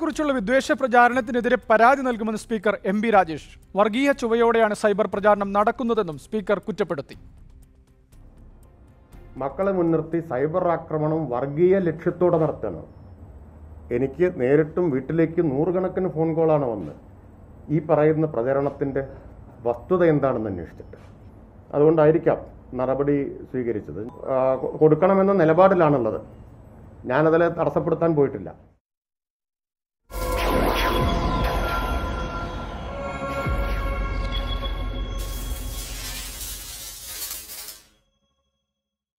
കുറിച്ചുള്ള വിദ്വേഷ പ്രചാരണത്തിനെതിരെ പരാതി നൽകുമെന്ന് സ്പീക്കർ എം ബി രാജേഷ്. വർഗീയ ചുവയോടെയാണ് സൈബർ പ്രചാരണം നടക്കുന്നതെന്നും സ്പീക്കർ കുറ്റപ്പെടുത്തി. മക്കളെ മുൻനിർത്തി സൈബർ ആക്രമണം വർഗീയ ലക്ഷ്യത്തോടെ നടത്തണം. എനിക്ക് നേരിട്ടും വീട്ടിലേക്ക് നൂറുകണക്കിന് ഫോൺ കോളാണ് വന്ന് ഈ പറയുന്ന പ്രചരണത്തിന്റെ വസ്തുത എന്താണെന്ന് അന്വേഷിച്ചിട്ട്. അതുകൊണ്ടായിരിക്കാം നടപടി സ്വീകരിച്ചത്. കൊടുക്കണമെന്ന നിലപാടിലാണുള്ളത്. ഞാനതിലെ തടസ്സപ്പെടുത്താൻ പോയിട്ടില്ല.